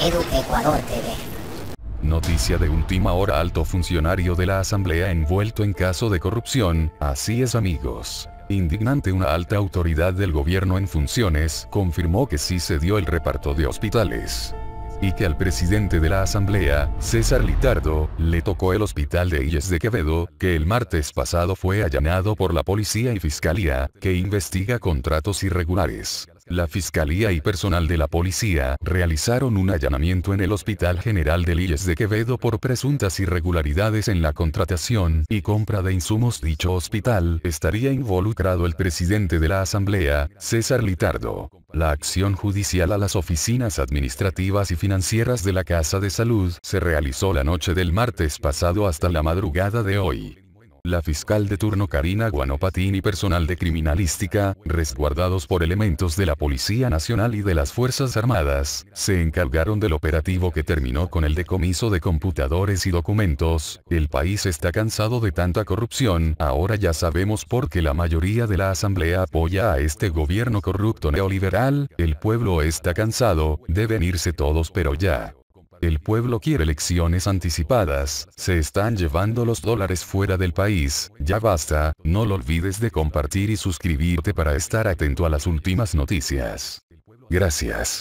TV. Noticia de última hora alto funcionario de la asamblea envuelto en caso de corrupción, así es amigos. Indignante una alta autoridad del gobierno en funciones confirmó que sí se dio el reparto de hospitales y que al presidente de la Asamblea, César Litardo, le tocó el hospital de Illes de Quevedo, que el martes pasado fue allanado por la policía y fiscalía, que investiga contratos irregulares. La Fiscalía y personal de la policía realizaron un allanamiento en el Hospital General de Illes de Quevedo por presuntas irregularidades en la contratación y compra de insumos. Dicho hospital estaría involucrado el presidente de la Asamblea, César Litardo. La acción judicial a las oficinas administrativas y financieras de la Casa de Salud se realizó la noche del martes pasado hasta la madrugada de hoy. La fiscal de turno Karina Guanopatín y personal de criminalística, resguardados por elementos de la Policía Nacional y de las Fuerzas Armadas, se encargaron del operativo que terminó con el decomiso de computadores y documentos. El país está cansado de tanta corrupción, ahora ya sabemos por qué la mayoría de la Asamblea apoya a este gobierno corrupto neoliberal, el pueblo está cansado, deben irse todos pero ya. El pueblo quiere elecciones anticipadas, se están llevando los dólares fuera del país, ya basta, no lo olvides de compartir y suscribirte para estar atento a las últimas noticias. Gracias.